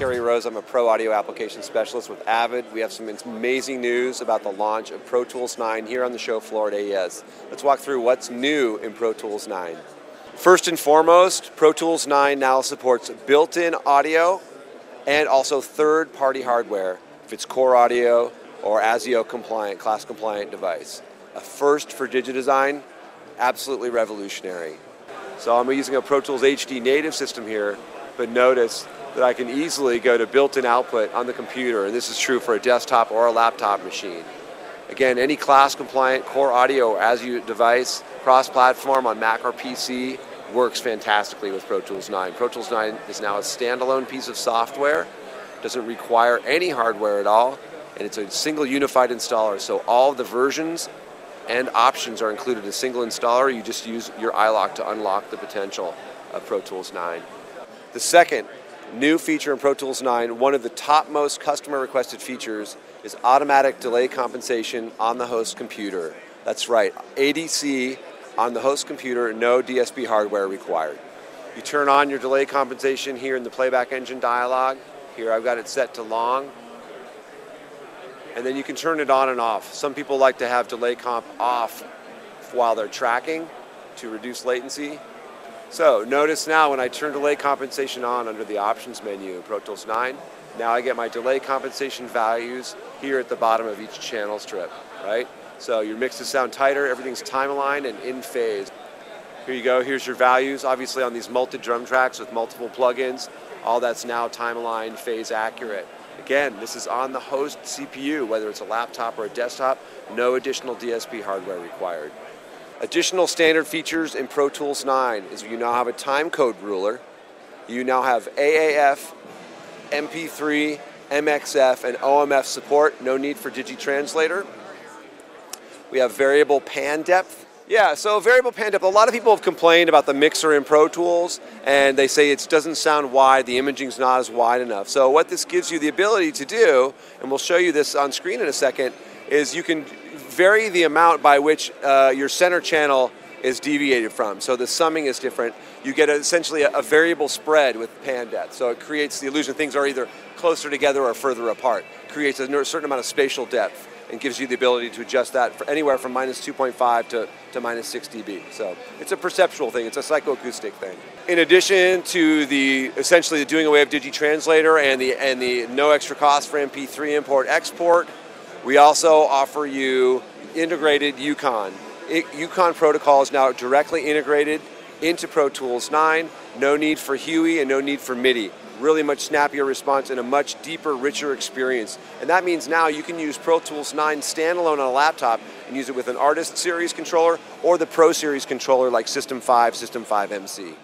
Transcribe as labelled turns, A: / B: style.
A: Rose. I'm a pro audio application specialist with Avid. We have some amazing news about the launch of Pro Tools 9 here on the show floor at AES. Let's walk through what's new in Pro Tools 9. First and foremost, Pro Tools 9 now supports built in audio and also third party hardware if it's core audio or ASIO compliant, class compliant device. A first for DigiDesign, absolutely revolutionary. So I'm using a Pro Tools HD native system here, but notice that I can easily go to built-in output on the computer, and this is true for a desktop or a laptop machine. Again, any class compliant core audio ASIO device, cross-platform on Mac or PC, works fantastically with Pro Tools 9. Pro Tools 9 is now a standalone piece of software, doesn't require any hardware at all, and it's a single unified installer, so all the versions and options are included. In a single installer, you just use your iLok to unlock the potential of Pro Tools 9. The second new feature in Pro Tools 9, one of the top most customer requested features is automatic delay compensation on the host computer. That's right, ADC on the host computer, no DSP hardware required. You turn on your delay compensation here in the playback engine dialog. Here I've got it set to long and then you can turn it on and off. Some people like to have delay comp off while they're tracking to reduce latency. So notice now when I turn delay compensation on under the options menu Pro Tools 9, now I get my delay compensation values here at the bottom of each channel strip, right? So your mixes sound tighter, everything's time aligned and in phase. Here you go, here's your values. Obviously on these multi-drum tracks with multiple plugins, all that's now time aligned, phase accurate. Again, this is on the host CPU, whether it's a laptop or a desktop, no additional DSP hardware required. Additional standard features in Pro Tools 9 is you now have a time code ruler, you now have AAF, MP3, MXF, and OMF support, no need for DigiTranslator. We have variable pan depth, yeah, so variable pan depth. A lot of people have complained about the mixer in Pro Tools, and they say it doesn't sound wide, the imaging's not as wide enough. So what this gives you the ability to do, and we'll show you this on screen in a second, is you can vary the amount by which uh, your center channel is deviated from. So the summing is different. You get essentially a, a, variable spread with pan depth. So it creates the illusion things are either closer together or further apart. Creates a certain amount of spatial depth and gives you the ability to adjust that for anywhere from minus 2.5 to, to minus 6 dB. So it's a perceptual thing, it's a psychoacoustic thing. In addition to the essentially the doing away of DigiTranslator and the and the no extra cost for MP3 import export, we also offer you integrated EUCON. EUCON protocol is now directly integrated into Pro Tools 9. No need for HUI and no need for MIDI really much snappier response and a much deeper, richer experience. And that means now you can use Pro Tools 9 standalone on a laptop and use it with an Artist Series controller or the Pro Series controller like System 5, System 5 MC.